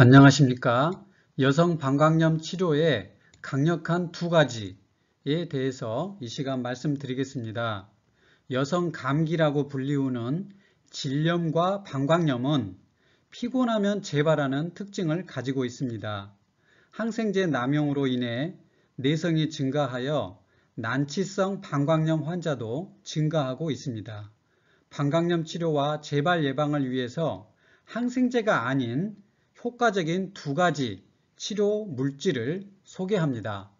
안녕하십니까. 여성 방광염 치료의 강력한 두 가지에 대해서 이 시간 말씀드리겠습니다. 여성 감기라고 불리우는 질염과 방광염은 피곤하면 재발하는 특징을 가지고 있습니다. 항생제 남용으로 인해 내성이 증가하여 난치성 방광염 환자도 증가하고 있습니다. 방광염 치료와 재발 예방을 위해서 항생제가 아닌 효과적인 두 가지 치료 물질을 소개합니다.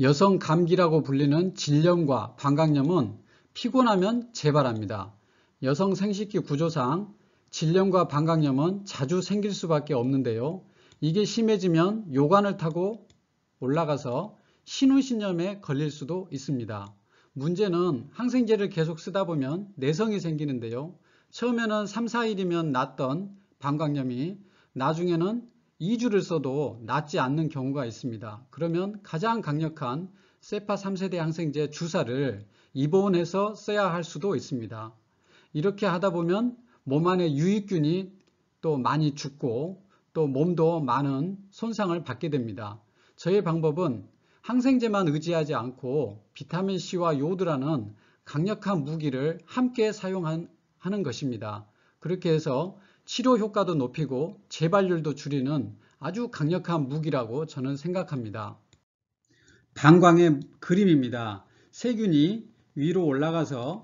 여성 감기라고 불리는 질염과 방광염은 피곤하면 재발합니다. 여성 생식기 구조상 질염과 방광염은 자주 생길 수밖에 없는데요. 이게 심해지면 요관을 타고 올라가서 신우신염에 걸릴 수도 있습니다. 문제는 항생제를 계속 쓰다 보면 내성이 생기는데요. 처음에는 3, 4일이면 낫던 방광염이 나중에는 2주를 써도 낫지 않는 경우가 있습니다. 그러면 가장 강력한 세파 3세대 항생제 주사를 입원해서 써야 할 수도 있습니다. 이렇게 하다 보면 몸 안에 유익균이 또 많이 죽고 또 몸도 많은 손상을 받게 됩니다. 저의 방법은 항생제만 의지하지 않고 비타민C와 요드라는 강력한 무기를 함께 사용하는 것입니다. 그렇게 해서 치료 효과도 높이고 재발률도 줄이는 아주 강력한 무기라고 저는 생각합니다. 방광의 그림입니다. 세균이 위로 올라가서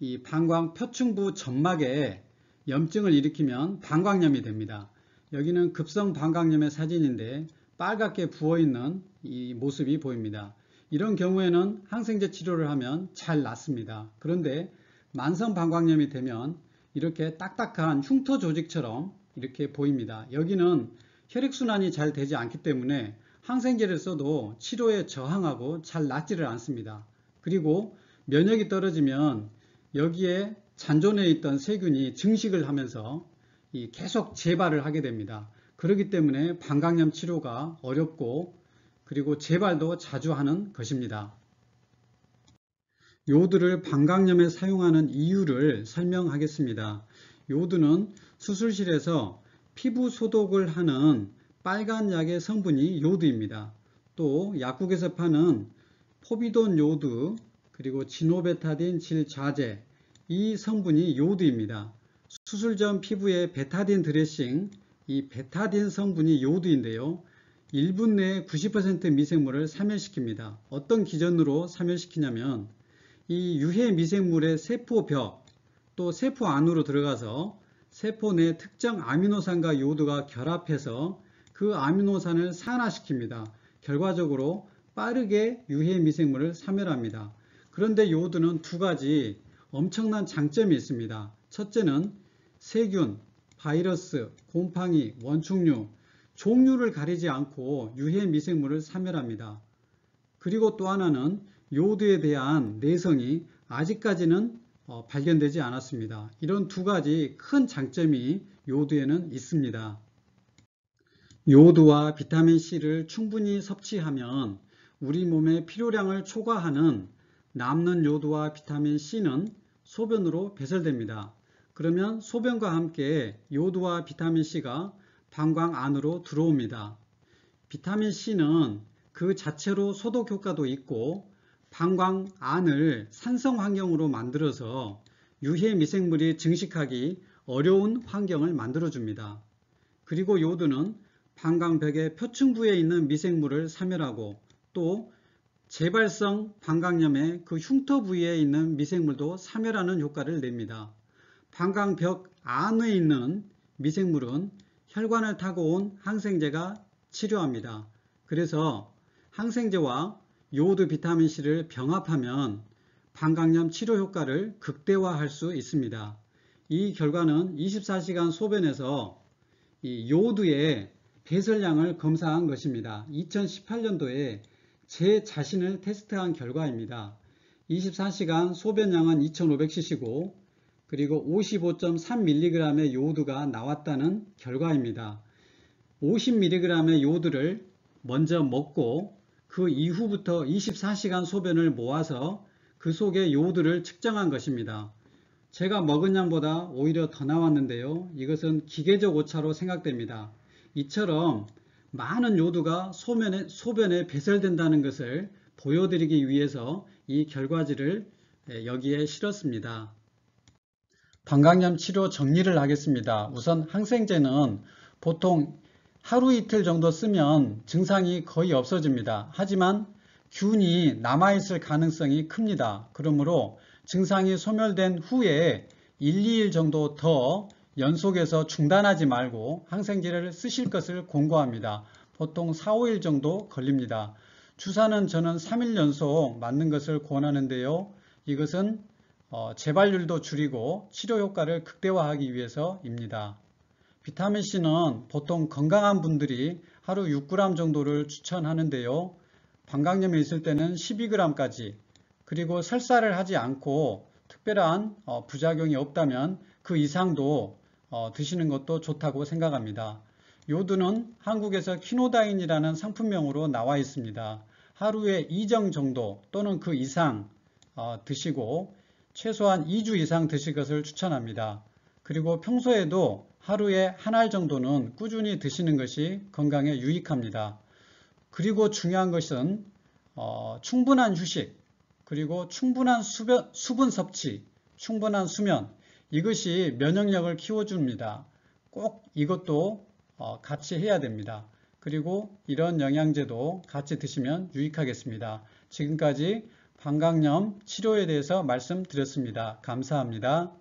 이 방광 표층부 점막에 염증을 일으키면 방광염이 됩니다. 여기는 급성 방광염의 사진인데 빨갛게 부어있는 이 모습이 보입니다. 이런 경우에는 항생제 치료를 하면 잘 낫습니다. 그런데 만성 방광염이 되면 이렇게 딱딱한 흉터 조직처럼 이렇게 보입니다. 여기는 혈액순환이 잘 되지 않기 때문에 항생제를 써도 치료에 저항하고 잘 낫지를 않습니다. 그리고 면역이 떨어지면 여기에 잔존해 있던 세균이 증식을 하면서 계속 재발을 하게 됩니다. 그렇기 때문에 방광염 치료가 어렵고 그리고 재발도 자주 하는 것입니다. 요드를 방광염에 사용하는 이유를 설명하겠습니다. 요드는 수술실에서 피부 소독을 하는 빨간 약의 성분이 요드입니다. 또 약국에서 파는 포비돈 요드 그리고 지노베타딘 질자제 이 성분이 요드입니다. 수술 전 피부에 베타딘 드레싱 이 베타딘 성분이 요드인데요. 1분 내에 90% 미생물을 사멸시킵니다. 어떤 기전으로 사멸시키냐면 이 유해 미생물의 세포벽 또 세포 안으로 들어가서 세포 내 특정 아미노산과 요드가 결합해서 그 아미노산을 산화시킵니다. 결과적으로 빠르게 유해 미생물을 사멸합니다. 그런데 요드는 두 가지 엄청난 장점이 있습니다. 첫째는 세균, 바이러스, 곰팡이, 원충류, 종류를 가리지 않고 유해 미생물을 사멸합니다. 그리고 또 하나는 요드에 대한 내성이 아직까지는 어, 발견되지 않았습니다. 이런 두 가지 큰 장점이 요드에는 있습니다. 요드와 비타민C를 충분히 섭취하면 우리 몸의 필요량을 초과하는 남는 요드와 비타민C는 소변으로 배설됩니다. 그러면 소변과 함께 요드와 비타민C가 방광 안으로 들어옵니다. 비타민C는 그 자체로 소독 효과도 있고 방광 안을 산성 환경으로 만들어서 유해 미생물이 증식하기 어려운 환경을 만들어 줍니다. 그리고 요드는 방광벽의 표층부에 있는 미생물을 사멸하고 또 재발성 방광염의 그 흉터 부위에 있는 미생물도 사멸하는 효과를 냅니다. 방광벽 안에 있는 미생물은 혈관을 타고 온 항생제가 치료합니다. 그래서 항생제와 요오드 비타민C를 병합하면 방광염 치료 효과를 극대화할 수 있습니다. 이 결과는 24시간 소변에서 이 요오드의 배설량을 검사한 것입니다. 2018년도에 제 자신을 테스트한 결과입니다. 24시간 소변량은 2500cc고 그리고 55.3mg의 요오드가 나왔다는 결과입니다. 50mg의 요오드를 먼저 먹고 그 이후부터 24시간 소변을 모아서 그 속에 요오드를 측정한 것입니다. 제가 먹은 양보다 오히려 더 나왔는데요. 이것은 기계적 오차로 생각됩니다. 이처럼 많은 요두가 소변에, 소변에 배설된다는 것을 보여드리기 위해서 이 결과지를 예, 여기에 실었습니다. 방광염 치료 정리를 하겠습니다. 우선 항생제는 보통 하루 이틀 정도 쓰면 증상이 거의 없어집니다. 하지만 균이 남아있을 가능성이 큽니다. 그러므로 증상이 소멸된 후에 1, 2일 정도 더 연속해서 중단하지 말고 항생제를 쓰실 것을 권고합니다. 보통 4, 5일 정도 걸립니다. 주사는 저는 3일 연속 맞는 것을 권하는데요. 이것은 어, 재발률도 줄이고 치료 효과를 극대화하기 위해서입니다. 비타민C는 보통 건강한 분들이 하루 6g 정도를 추천하는데요. 방광염이 있을 때는 12g까지 그리고 설사를 하지 않고 특별한 어, 부작용이 없다면 그 이상도 어, 드시는 것도 좋다고 생각합니다. 요드는 한국에서 키노다인이라는 상품명으로 나와 있습니다. 하루에 2정 정도 또는 그 이상 어, 드시고 최소한 2주 이상 드실 것을 추천합니다. 그리고 평소에도 하루에 한 알 정도는 꾸준히 드시는 것이 건강에 유익합니다. 그리고 중요한 것은 어, 충분한 휴식, 그리고 충분한 수변, 수분 섭취, 충분한 수면 이것이 면역력을 키워줍니다. 꼭 이것도 어, 같이 해야 됩니다. 그리고 이런 영양제도 같이 드시면 유익하겠습니다. 지금까지 방광염 치료에 대해서 말씀드렸습니다. 감사합니다.